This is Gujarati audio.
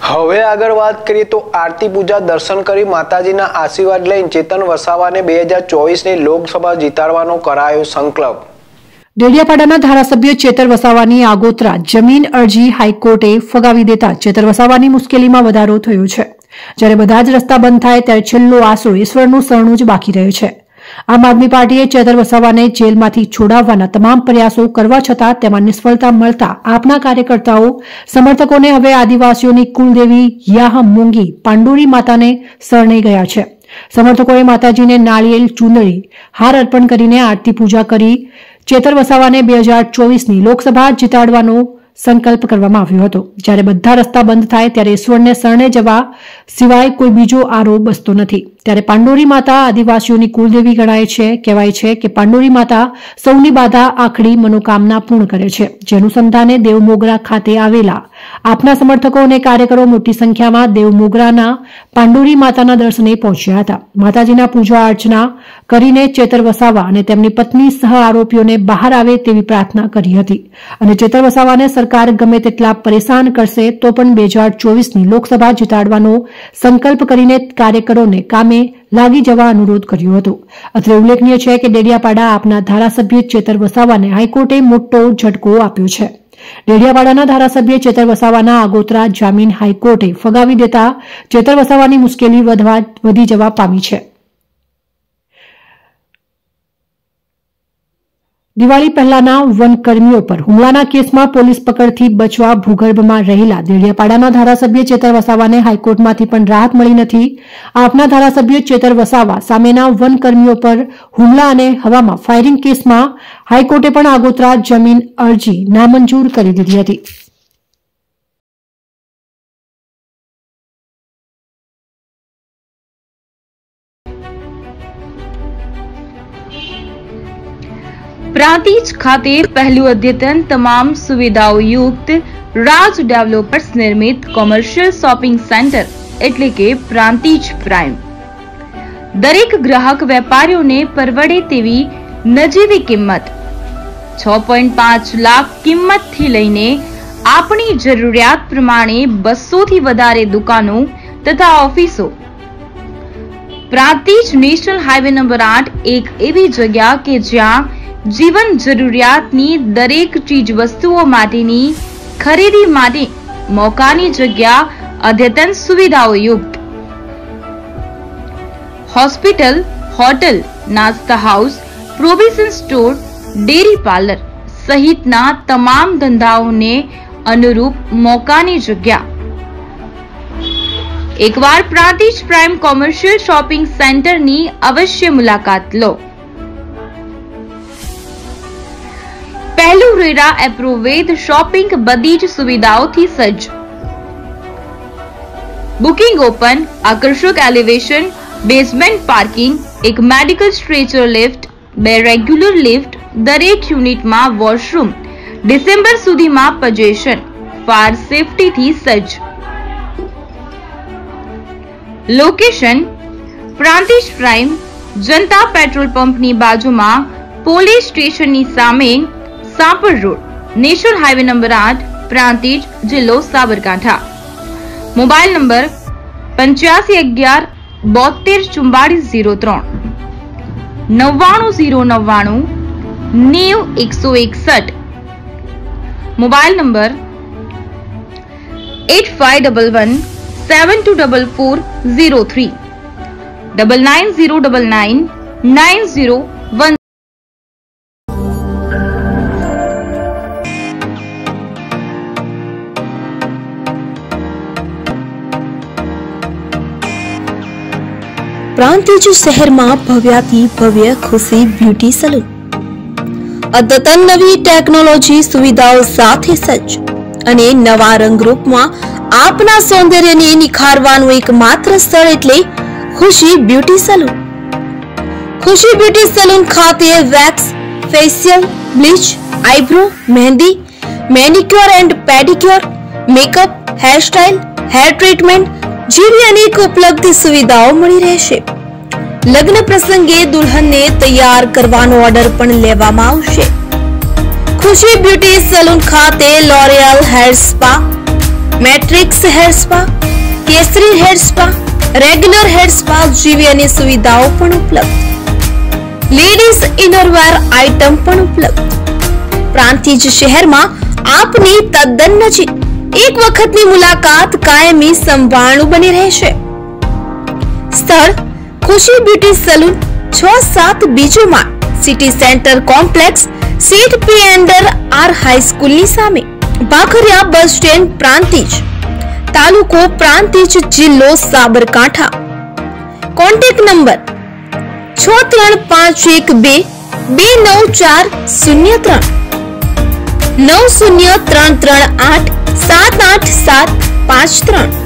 હવે આગળ વાત કરીએ તો આરતી પૂજા દર્શન કરી માતાજીના આશીર્વાદ લઈને ચેતન વસાવાને બે હજાર ચોવીસની લોકસભા જીતાડવાનો કરાયો સંકલ્પ. ડેડિયાપાડાના ધારાસભ્ય ચેતર વસાવાની આગોતરા જમીન અરજી હાઈકોર્ટે ફગાવી દેતા ચેતર વસાવાની મુશ્કેલીમાં વધારો થયો છે. જ્યારે બધા જ રસ્તા બંધ થાય ત્યારે છેલ્લો આશરો ઈશ્વરનું શરણું જ બાકી રહ્યું છે. આમ આદમી પાર્ટીએ ચેતર વસાવાને જેલમાંથી છોડાવવાના તમામ પ્રયાસો કરવા છતાં તેમાં નિષ્ફળતા મળતા આપના કાર્યકર્તાઓ, સમર્થકોને હવે આદિવાસીઓની કુલદેવી યાહ મૂંગી પાંડુરી માતાને શરણે ગયા છે. સમર્થકોએ માતાજીને નાળિયેલ ચૂંદડી, હાર અર્પણ કરીને આરતી પૂજા કરી. ચેતર વસાવાને બે હજાર ચોવીસની લોકસભા જીતાડવાનો સંકલ્પ કરવામાં આવ્યો હતો. જ્યારે બધા રસ્તા બંધ થાય ત્યારે ઈશ્વરને શરણે જવા સિવાય કોઈ બીજો આરો બસતો નથી. ત્યારે પાંડોરી માતા આદિવાસીઓની કુલદેવી ગણાય છે, કહેવાય છે કે પાંડોરી માતા સૌની બાધા, આખડી, મનોકામના પૂર્ણ કરે છે. જેનું સંધાને દેવમોગરા ખાતે આવેલા. આપના સમર્થકો અને કાર્યકરો મોટી સંખ્યામાં દેવમોગરાના પાંડોરી માતાના દર્શને પહોંચ્યા હતા. માતાજીના પૂજા અર્ચના કરીને ચેતર વસાવા અને તેમની પત્ની સહ આરોપીઓને બહાર આવે તેવી પ્રાર્થના કરી હતી. અને ચેતર વસાવાને સરકાર ગમે તેટલા પરેશાન કરશે તો પણ બે હજાર ચોવીસની લોકસભા જીતાડવાનો સંકલ્પ કરીને કાર્યકરોને કામે લાગી જવા અનુરોધ કર્યો હતો. અત્રે ઉલ્લેખનીય છે કે ડેડિયાપાડા આપના ધારાસભ્ય ચેતર વસાવાને હાઈકોર્ટે મોટો ઝટકો આપ્યો છે. ડેડિયાપાડાના ધારાસભ્ય ચેતર વસાવાના આગોતરા જામીન હાઈકોર્ટે ફગાવી દેતા ચેતર વસાવાની મુશ્કેલી વધવા વધી જવા પામી છે. દિવાળી પહેલાના વનકર્મીઓ પર હુમલાના કેસમાં પોલીસ પકડથી બચવા ભૂગર્ભમાં રહેલા દેડિયાપાડાના ધારાસભ્ય ચેતર વસાવાને હાઈકોર્ટમાંથી પણ રાહત મળી નથી. આપના ધારાસભ્ય ચેતર વસાવા સામેના વનકર્મીઓ પર હુમલા અને હવામાં ફાયરિંગ કેસમાં હાઈકોર્ટે પણ આગોતરા જમીન અરજી નામંજૂર કરી દીધી હતી. પ્રાંતિજ ખાતે પહેલું અદ્યતન તમામ સુવિધાઓ યુક્ત રાજ ડેવલપર્સ નિર્મિત કોમર્શિયલ શોપિંગ સેન્ટર, એટલે કે પ્રાંતિજ પ્રાઇમ. દરેક ગ્રાહક વેપારીઓને પરવડે તેવી નજીવી કિંમત. છ પોઈન્ટ પાંચ લાખ કિંમતથી લઈને આપણી જરૂરિયાત પ્રમાણે બસોથી વધારે દુકાનો તથા ઓફિસો પ્રાંતિજ નેશનલ હાઈવે નંબર આઠ એક એવી જગ્યા કે જ્યાં જીવન જરૂરિયાતની દરેક ચીજ વસ્તુઓ માટેની ખરીદી માટે મોકાની જગ્યા અદ્યતન સુવિધાઓ યુક્ત. હોસ્પિટલ, હોટલ, નાસ્તા house, provision store, dairy parlour સહિતના તમામ ધંધાઓને અનુરૂપ મોકાની જગ્યા એકવાર પ્રાંતિજ પ્રાઇમ કોમર્શિયલ શોપિંગ સેન્ટરની અવશ્ય મુલાકાત લો. પહેલું રેરા એપ્રુવેદ શોપિંગ બધી જ સુવિધાઓથી સજ્જ. બુકિંગ ઓપન, આકર્ષક એલિવેશન, બેઝમેન્ટ પાર્કિંગ, એક મેડિકલ સ્ટ્રેચર લિફ્ટ, બે રેગ્યુલર લિફ્ટ, દરેક યુનિટમાં વોશરૂમ, ડિસેમ્બર સુધીમાં પજેશન, ફાયર સેફટીથી સજ્જ. Location Prantij prime, Janata petrol પંપની બાજુમાં પોલીસ સ્ટેશનની સામે Sapar road, national highway number આઠ, પ્રાંતિજ જિલ્લો સાબરકાંઠા. મોબાઈલ નંબર પંચ્યાસી અગિયાર બોતેર ચુમ્બાળીસ ઝીરો ત્રણ, નવ્વાણું ઝીરો નવ્વાણું, નેવ એકસો એકસઠ. Mobile number eight five double one seven two double four zero three double nine zero double nine nine zero one Prantij શહેરમાં ભવ્યાથી ભવ્ય ખુશી બ્યુટી સલૂન. અદ્યતન નવી ટેકનોલોજી સુવિધાઓ સાથે સજ્જ. અને નવા રંગરૂપમાં આપના સૌંદર્યને નિખારવાનું એકમાત્ર સ્થળ એટલે Khushi beauty salon. Khushi beauty salon ખાતે wax, facial, bleach, eyebrow, mehndi, manicure and pedicure, makeup hairstyle hair treatment જેવી અનેક ઉપલબ્ધ સુવિધાઓ મળી રહેશે. લગ્ન પ્રસંગે દુલ્હનને તૈયાર કરવાનો ઓર્ડર પણ લેવામાં આવશે. ખુશી બ્યુટી સલૂન ખાતે L'Oreal hair spa Matrix hair spa કેસરી hair spa regular hair spa જેવી અન્ય સુવિધાઓ પણ ઉપલબ્ધ. લેડીઝ ઇનરવેર આઇટમ પણ ઉપલબ્ધ. પ્રાંતિજ શહેરમાં આપની તદ્દન નજીક એક વખતની મુલાકાત કાયમી સંભાળનું બની રહેશે. સ્થળ ખુશી બ્યુટી સલૂન છ સાત બીજો માળ city centre complex C T P and R હાઈસ્કૂલની સામે. ભાખરિયા બસ સ્ટેન્ડ પ્રાંતિજ તાલુકો પ્રાંતિજ જિલ્લો સાબરકાંઠા. કોન્ટેક્ટ નંબર છ ત્રણ પાંચ એક બે બે નવ ચાર શૂન્ય ત્રણ. નવ શૂન્ય ત્રણ ત્રણ આઠ સાત આઠ સાત પાંચ ત્રણ.